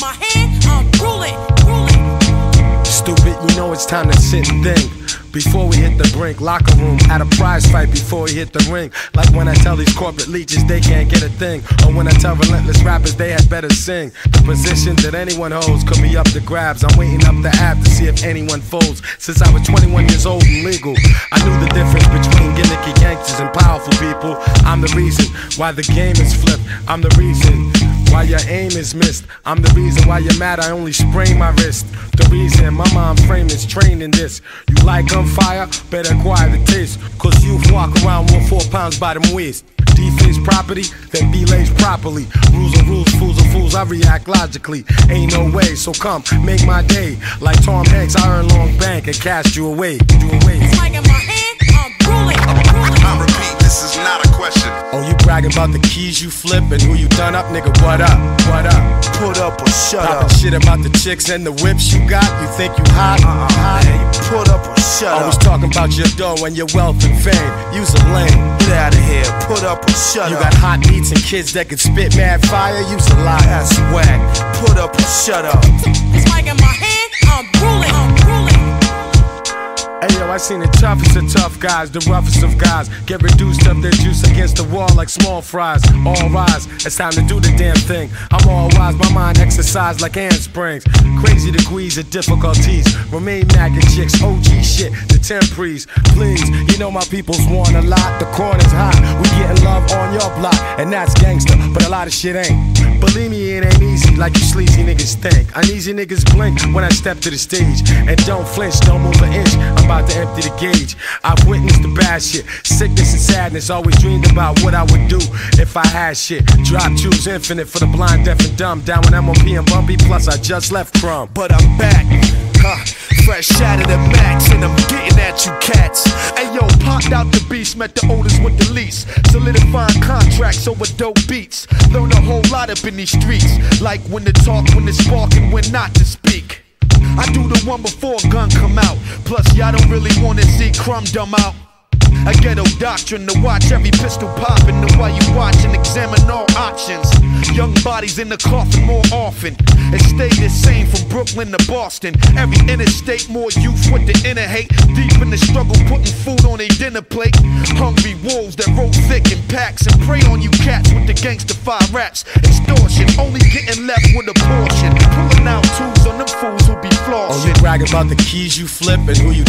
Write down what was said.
my hand, I'm ruling, ruling. Stupid, you know it's time to sit and think before we hit the brink. Locker room at a prize fight before we hit the ring. Like when I tell these corporate leeches they can't get a thing, or when I tell relentless rappers they had better sing. The position that anyone holds could be up to grabs. I'm waiting up the app to see if anyone folds. Since I was 21 years old and legal, I knew the difference between gimmicky gangsters and powerful people. I'm the reason why the game is flipped. I'm the reason why your aim is missed. I'm the reason why you're mad, I only sprain my wrist. The reason my mind frame is trained in this. You like gunfire? Better acquire the taste. Cause you walk around with four pounds by the waist. Defense property, then be laced properly. Rules are rules, fools are fools, I react logically. Ain't no way, so come, make my day. Like Tom Hanks, I earn long bank and cast you away. Away. Mic in my bragging about the keys you flip and who you done up, nigga? What up? What up? Put up or shut Talking up. shit about the chicks and the whips you got. You think you hot? Uh-uh. hot? Man, you put up or shut Always up. Always talking about your dough and your wealth and fame. You's a lame. Get out of here. Put up or shut You up. You got hot beats and kids that can spit mad fire. You's a lie. That's whack. Put up or shut up. Seen the toughest of tough guys, the roughest of guys. Get reduced up their juice against the wall like small fries. All rise, it's time to do the damn thing. I'm all wise, my mind exercised like handsprings. Crazy degrees of difficulties. Remain nagging chicks, OG shit, the temprees. Please, you know my people's want a lot. The corner's hot, we getting love on your block, and that's gangster, but a lot of shit ain't. Believe me, it ain't like you sleazy niggas think. Uneasy niggas blink when I step to the stage. And don't flinch, don't move an inch. I'm about to empty the gauge. I've witnessed the bad shit. Sickness and sadness. Always dreamed about what I would do if I had shit. Drop choose infinite for the blind, deaf, and dumb. Down with MOP and Bumpy, plus I just left Crumb. But I'm back. Huh. Fresh out of the max, and I'm getting at you cats. Hey yo, popped out the beast, met the oldest with the least. Solidifying contracts over dope beats. Learn a whole lot up in these streets. Like when to talk, when to spark, and when not to speak. I do the one before gun come out. Plus, y'all don't really wanna see crumb dumb out. A ghetto doctrine to watch every pistol pop and while you watch and examine all options. Young bodies in the coffin more often. It stayed the same from Brooklyn to Boston. Every interstate, more youth with the inner hate. Deep in the struggle, putting food on their dinner plate. Hungry wolves that roll thick in packs and prey on you cats with the gangster fire raps. Extortion, only getting left with a portion. Pulling out tools on them fools who be Oh, you flossing. bragging about the keys you flip and who you